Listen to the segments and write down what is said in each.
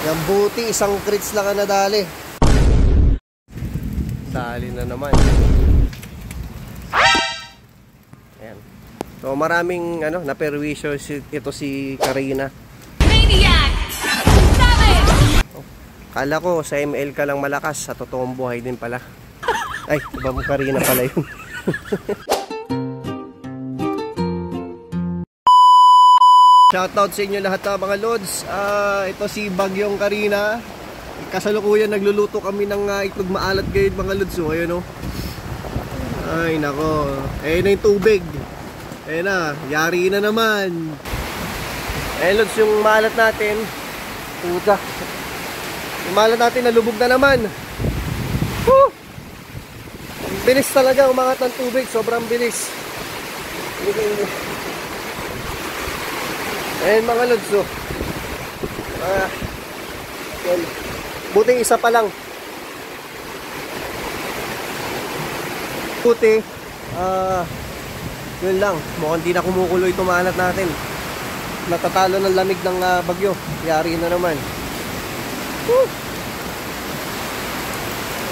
Yan buti, isang crits lang ang nadali. Dali na naman. Ayan. So maraming ano, naperwisyo si, ito si Karina. Maniac! Savage! Kala ko sa ML ka lang malakas, sa totoong buhay din pala. Ay, iba mo Karina pala yun. Shoutout sa inyo lahat ng mga lods. Ah, ito si Bagyong Karina. Kasalukuyan nagluluto kami ng uh, itlog maalat ngayon mga lods. So, ayun oh. Ay, nako. Ayun na yung tubig. Ayun na, yari na naman. Ayun lods, yung maalat natin. Puta. Yung maalat natin nalubog na naman. Woo! Bilis talaga umangat ng tubig. Sobrang bilis. Ayun mga lods oh. Ah, yan. Buting isa pa lang. Buti, ah, yun lang. Mukhang di na kumukulo ito maalat natin. Natatalo ng lamig ng ah, bagyo. Yari na naman. Woo!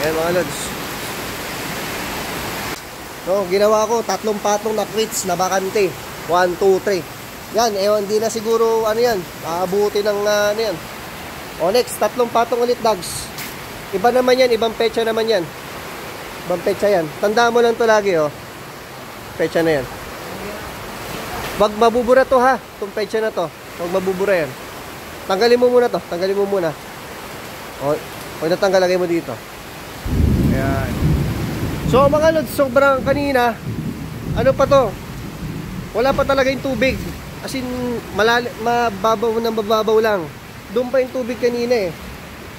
Ayan mga lods. So, ginawa ko tatlong patong na quits na bakante. 1, 2, 3. Yan, ewan, di na siguro, ano yan, aabuti ng, uh, ano yan. O next, tatlong patong ulit, dogs. Iba naman yan, ibang pecha naman yan. Ibang pecha yan. Tandaan mo lang to lagi, oh. Pecha na yan. Wag mabubura to, ha. Itong pecha na to. Wag mabubura yan. Tanggalin mo muna to. Tanggalin mo muna. O, huwag natanggal, lagay mo dito. Ayan. So, mga lods, sobrang kanina, ano pa to? Wala pa talaga yung tubig. As in, malali, mababaw na mababaw lang. Doon pa yung tubig kanina eh.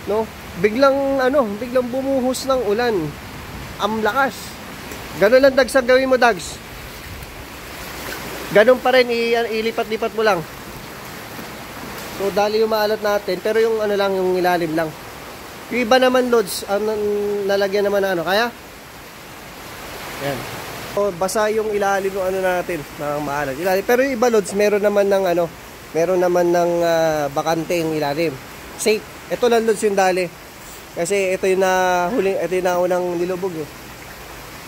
No? Biglang, ano, biglang bumuhos ng ulan. Ang lakas. Ganun lang dags ang gawin mo, dags. Ganun pa rin, ilipat-lipat mo lang. So, dali yung maalat natin. Pero yung ano lang, yung ilalim lang. Yung iba naman, loads, ano, nalagyan naman na ano. Kaya? Yan. So, basa yung ilalim ng ano natin, ng maalat. Ilalim. Pero yung iba loads, meron naman ng ano, meron naman ng ah, bakante yung ilalim. Safe. Ito lang loads yung dali. Kasi ito yung na huling, ito yung naunang nilubog eh.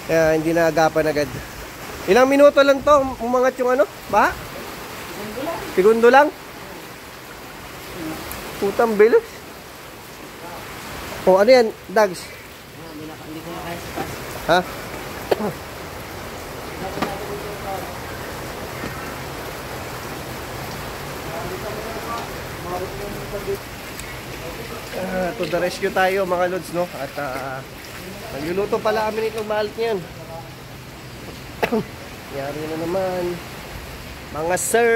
Kaya hindi na agapan agad. Ilang minuto lang to, umangat yung ano, ba? Segundo lang. Putang bilis. O ano yan, Dags? Ha? Ah, to the rescue tayo mga lods no? At uh, nagluluto pala kami nitong malt niyan. Yari na naman. Mga sir!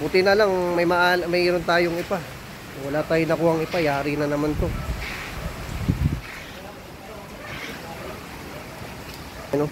Buti na lang may maal mayroon tayong ipa. Wala tayong nakuhang ipa yari na naman to ano